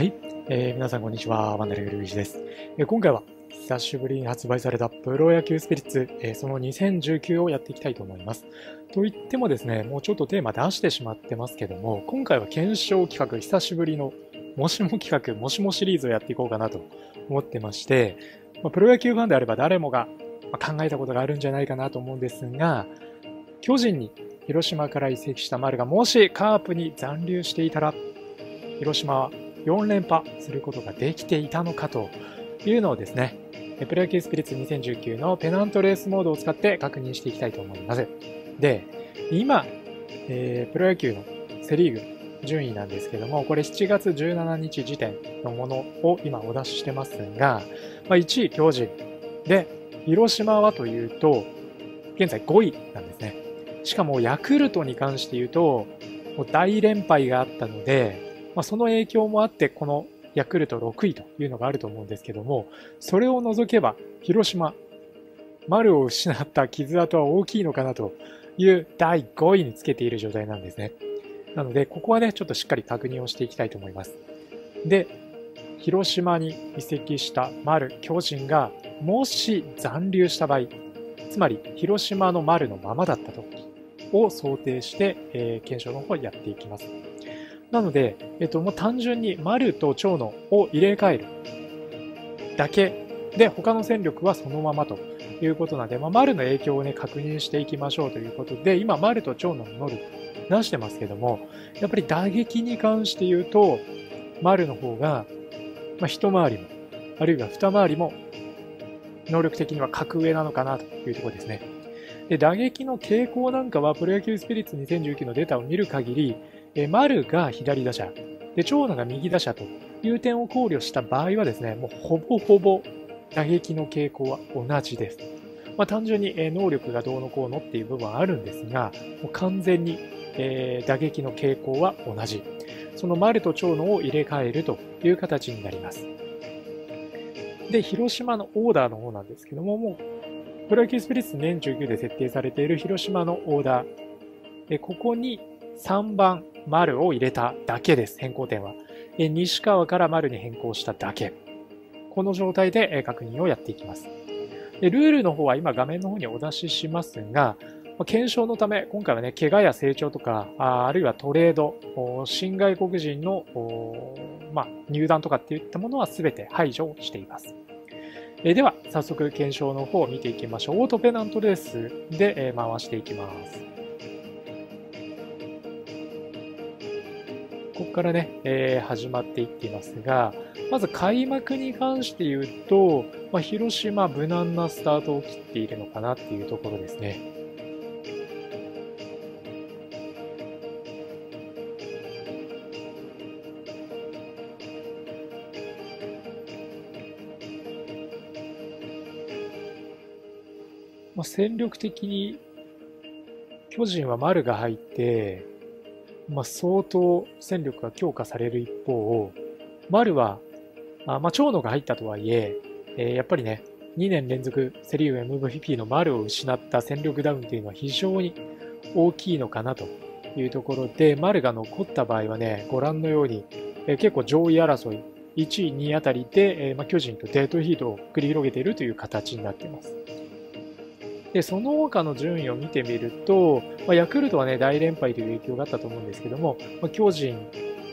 はい、えー、皆さんこんにちは、ワンダレグルビーチです、えー、今回は久しぶりに発売されたプロ野球スピリッツ、えー、その2019をやっていきたいと思います。と言ってもですね、もうちょっとテーマ出してしまってますけども、今回は検証企画、久しぶりのもしも企画、もしもシリーズをやっていこうかなと思ってまして、まあ、プロ野球ファンであれば誰もが考えたことがあるんじゃないかなと思うんですが、巨人に広島から移籍した丸がもしカープに残留していたら、広島は4連覇することができていたのかというのをですね、プロ野球スピリッツ2019のペナントレースモードを使って確認していきたいと思います。で、今、えー、プロ野球のセリーグ順位なんですけども、これ7月17日時点のものを今お出ししてますが、まあ、1位巨人で、広島はというと、現在5位なんですね。しかもヤクルトに関して言うと、もう大連敗があったので、まあ、その影響もあって、このヤクルト6位というのがあると思うんですけども、それを除けば、広島、丸を失った傷跡は大きいのかなという第5位につけている状態なんですね。なので、ここはね、ちょっとしっかり確認をしていきたいと思います。で、広島に移籍した丸、巨人が、もし残留した場合、つまり広島の丸のままだった時を想定して、えー、検証の方やっていきます。なので、えっと、もう単純に丸と長野を入れ替えるだけで、他の戦力はそのままということなので、まあ、丸の影響をね、確認していきましょうということで、今、丸と長野の能力出してますけども、やっぱり打撃に関して言うと、丸の方が、まあ、一回りも、あるいは二回りも、能力的には格上なのかなというところですね。で、打撃の傾向なんかは、プロ野球スピリッツ2019のデータを見る限り、え丸が左打者、で、長野が右打者という点を考慮した場合はですね、もうほぼほぼ打撃の傾向は同じです。まあ、単純に能力がどうのこうのっていう部分はあるんですが、もう完全に、えー、打撃の傾向は同じ。その丸と長野を入れ替えるという形になります。で、広島のオーダーの方なんですけども、もう、プロ野球スピリッツ年中9で設定されている広島のオーダー。ここに3番丸を入れただけです、変更点は。西川から丸に変更しただけ。この状態で確認をやっていきます。でルールの方は今画面の方にお出ししますが、検証のため、今回はね、怪我や成長とか、ああるいはトレード、新外国人の、まあ、入団とかっていったものは全て排除しています。えでは、早速検証の方を見ていきましょう。オートペナントレースで回していきます。ここからね、えー、始まっていっていますが、まず開幕に関して言うと、まあ、広島無難なスタートを切っているのかなっていうところですね。まあ、戦力的に巨人は丸が入って、まあ、相当戦力が強化される一方、丸は、あまあ、長野が入ったとはいええー、やっぱりね、2年連続セリーグ MVP の丸を失った戦力ダウンというのは非常に大きいのかなというところで、丸が残った場合はね、ご覧のように、えー、結構上位争い、1位、2位あたりで、えーまあ、巨人とデートヒートを繰り広げているという形になっています。で、その他の順位を見てみると、まあ、ヤクルトはね、大連敗という影響があったと思うんですけども、まあ、巨人、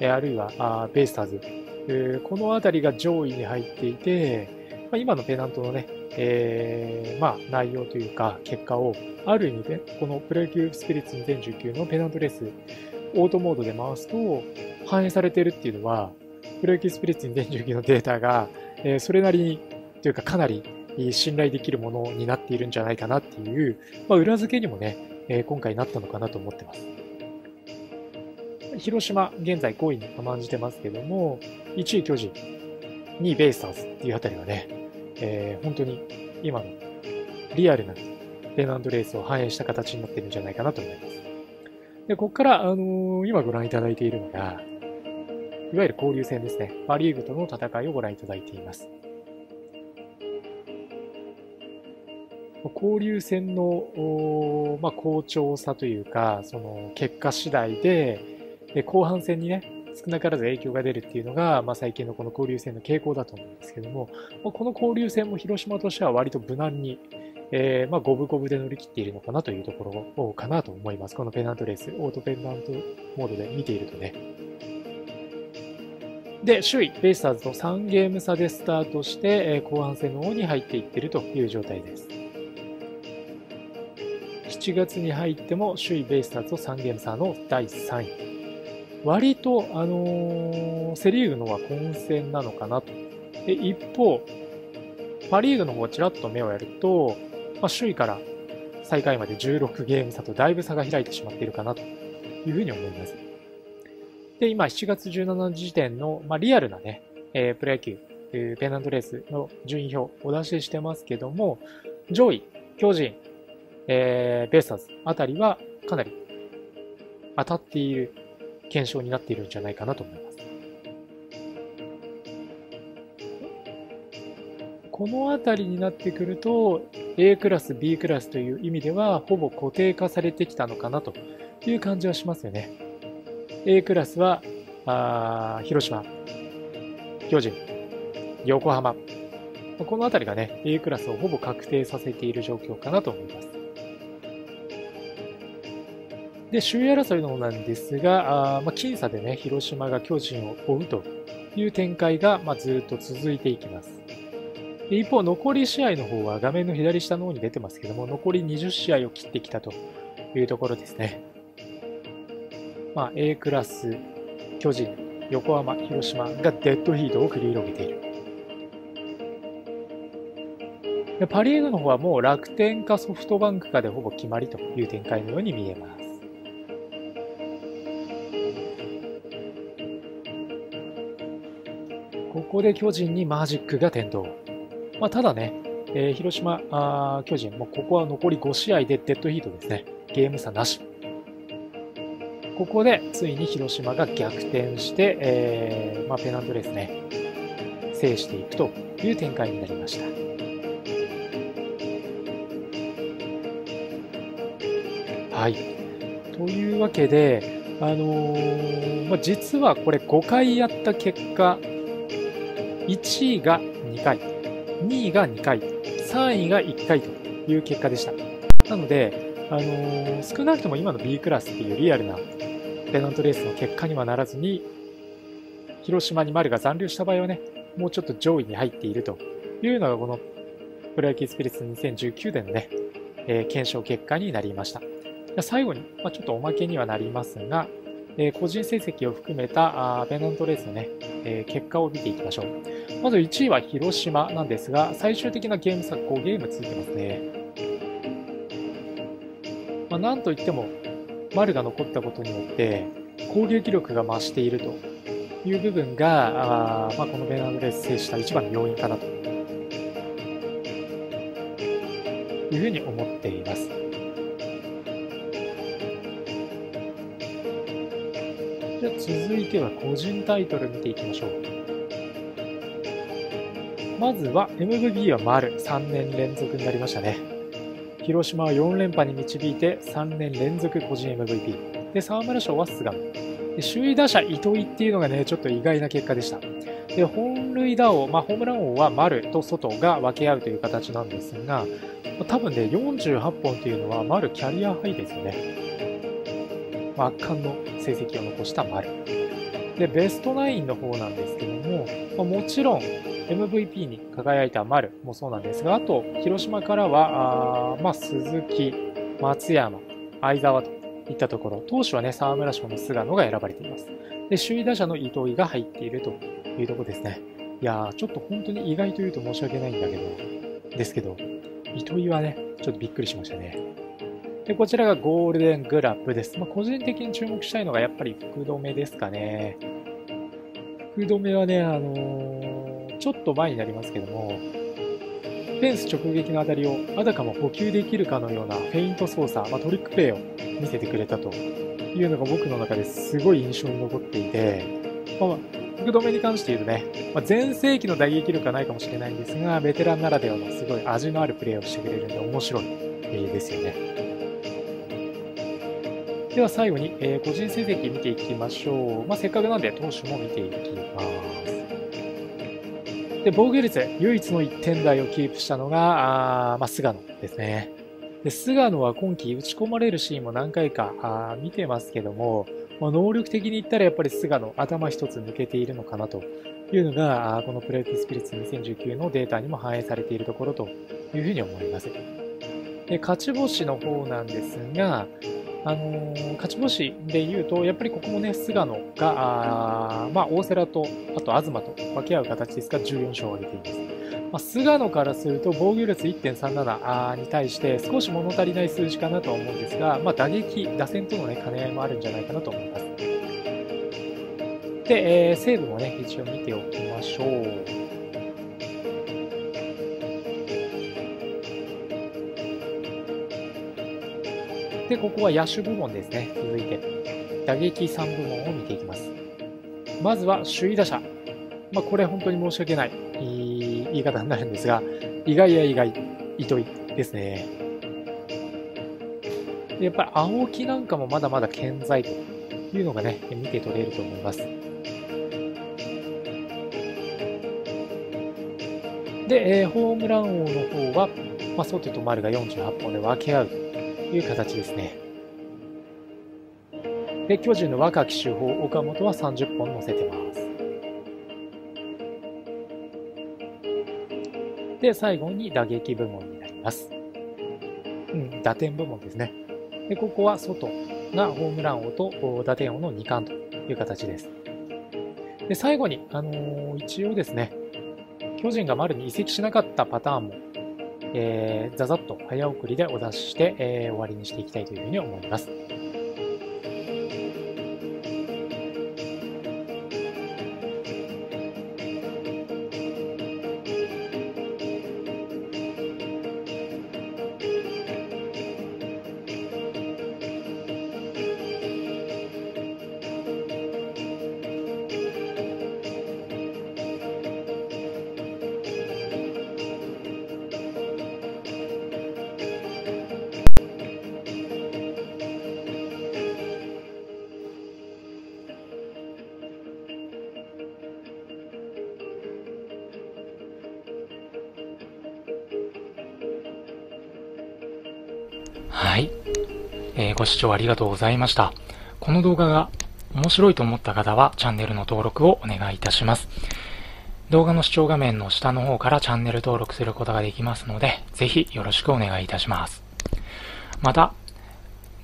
えあるいはあベイスターズ、えー、このあたりが上位に入っていて、まあ、今のペナントのね、えー、まあ、内容というか、結果を、ある意味で、このプロ野球スピリッツ2019のペナントレース、オートモードで回すと、反映されてるっていうのは、プロ野球スピリッツ2019のデータが、えー、それなりに、というかかなり信頼できるものになっているんじゃないかなっていう、まあ、裏付けにもね、え今回なったのかなと思ってます。広島、現在5位に甘んじてますけども、1位巨人、2位ベイスターズっていうあたりはね、えー、本当に今のリアルなペナントレースを反映した形になってるんじゃないかなと思います。で、ここから、あのー、今ご覧いただいているのが、いわゆる交流戦ですね。パリーグとの戦いをご覧いただいています。交流戦の、まあ、好調さというか、その結果次第で、で後半戦にね、少なからず影響が出るっていうのが、まあ、最近のこの交流戦の傾向だと思うんですけども、まあ、この交流戦も広島としては割と無難に、えー、まあ、五分五分で乗り切っているのかなというところかなと思います。このペナントレース、オートペナントモードで見ているとね。で、首位、ベイスターズと3ゲーム差でスタートして、えー、後半戦の方に入っていってるという状態です。7月に入っても首位ベイスターズと3ゲーム差の第3位。割と、あのー、セリーグの方は混戦なのかなと。で、一方、パリーグの方ちらっと目をやると、まあ、首位から最下位まで16ゲーム差とだいぶ差が開いてしまっているかなというふうに思います。で、今7月17日時点の、まあ、リアルなね、えー、プロ野球、えー、ペナントレースの順位表お出ししてますけども、上位、巨人、えー、ベースターズあたりはかなり当たっている検証になっているんじゃないかなと思います。この辺りになってくると A クラス、B クラスという意味ではほぼ固定化されてきたのかなという感じはしますよね。A クラスはあ広島、巨人、横浜。この辺りがね、A クラスをほぼ確定させている状況かなと思います。で、首位争いの方なんですが、あまあ、僅差でね、広島が巨人を追うという展開が、まあ、ずっと続いていきます。で一方、残り試合の方は画面の左下の方に出てますけども、残り20試合を切ってきたというところですね。まあ、A クラス、巨人、横浜、広島がデッドヒートを繰り広げている。でパ・リーグの方はもう楽天かソフトバンクかでほぼ決まりという展開のように見えます。ここで巨人にマジックが点灯。まあ、ただね、えー、広島あ、巨人もここは残り5試合でデッドヒートですね。ゲーム差なし。ここでついに広島が逆転して、えーまあ、ペナントレースね、制していくという展開になりました。はい。というわけで、あのー、まあ、実はこれ5回やった結果、1位が2回、2位が2回、3位が1回という結果でした。なので、あのー、少なくとも今の B クラスっていうリアルなペナントレースの結果にはならずに、広島に丸が残留した場合はね、もうちょっと上位に入っているというのがこのプロ野球スピリッツ2019年のね、えー、検証結果になりました。最後に、まあ、ちょっとおまけにはなりますが、え、個人成績を含めたあペナントレースのね、えー、結果を見ていきましょう。まず1位は広島なんですが、最終的なゲーム差5ゲームついてますね。まあ、なんといっても、丸が残ったことによって、攻撃力が増しているという部分が、あまあ、このペナントレース制した一番の要因かなというふうに思っています。いては個人タイトル見ていきましょう。まずは MVP は丸3年連続になりましたね。広島は4連覇に導いて3年連続個人 MVP。で、沢村賞は菅野。で、首位打者糸井っていうのがね、ちょっと意外な結果でした。で、本塁打王、まあ、ホームラン王は丸と外が分け合うという形なんですが、多分ね、48本っていうのは丸キャリアハイですよね。まあ、圧巻の成績を残した丸。で、ベストナインの方なんですけども、まあ、もちろん MVP に輝いた丸もそうなんですが、あと、広島からは、あまあ、鈴木、松山、相沢といったところ、投手はね、沢村賞の菅野が選ばれています。で、首位打者の伊藤井が入っているというとこですね。いやー、ちょっと本当に意外と言うと申し訳ないんだけど、ですけど、糸井はね、ちょっとびっくりしましたね。で、こちらがゴールデングラブです。まあ、個人的に注目したいのがやっぱり福留ですかね。福留はね、あのー、ちょっと前になりますけども、フェンス直撃の当たりをあたかも補給できるかのようなフェイント操作、まあ、トリックプレイを見せてくれたというのが僕の中ですごい印象に残っていて、まあ、福留に関して言うとね、まあ、前世紀の打撃力はないかもしれないんですが、ベテランならではのすごい味のあるプレーをしてくれるんで面白いですよね。では最後に、えー、個人成績見ていきましょう。まあ、せっかくなんで投手も見ていきます。で、防御率、唯一の1点台をキープしたのが、あまあ、菅野ですね。で、菅野は今季打ち込まれるシーンも何回かあ見てますけども、まあ、能力的に言ったらやっぱり菅野、頭一つ抜けているのかなというのが、あこのプロ野球スピリッツ2019のデータにも反映されているところというふうに思います。で勝ち星の方なんですが、あのー、勝ち星で言うと、やっぱりここもね、菅野が、あまあ、大瀬良と、あと東と分け合う形ですが、14勝を挙げています。まあ、菅野からすると、防御率1.37に対して、少し物足りない数字かなと思うんですが、まあ、打撃、打線とのね、兼ね合いもあるんじゃないかなと思います。で、えー、西武もね、一応見ておきましょう。で、ここは野手部門ですね。続いて、打撃3部門を見ていきます。まずは首位打者。まあ、これ本当に申し訳ない言い方になるんですが、意外や意外、糸井ですね。でやっぱり青木なんかもまだまだ健在というのがね、見て取れると思います。で、えー、ホームラン王の方は、まあ、ソトと丸が48本で分け合ういう形ですね。で、巨人の若き主砲、岡本は30本乗せてます。で、最後に打撃部門になります。うん、打点部門ですね。で、ここは外がホームラン王と打点王の2冠という形です。で、最後に、あのー、一応ですね、巨人が丸に移籍しなかったパターンもえー、ざざっと早送りでお出しして、えー、終わりにしていきたいというふうに思います。えー、ご視聴ありがとうございました。この動画が面白いと思った方はチャンネルの登録をお願いいたします。動画の視聴画面の下の方からチャンネル登録することができますので、ぜひよろしくお願いいたします。また、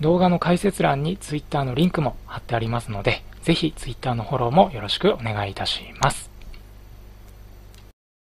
動画の解説欄に Twitter のリンクも貼ってありますので、ぜひ Twitter のフォローもよろしくお願いいたします。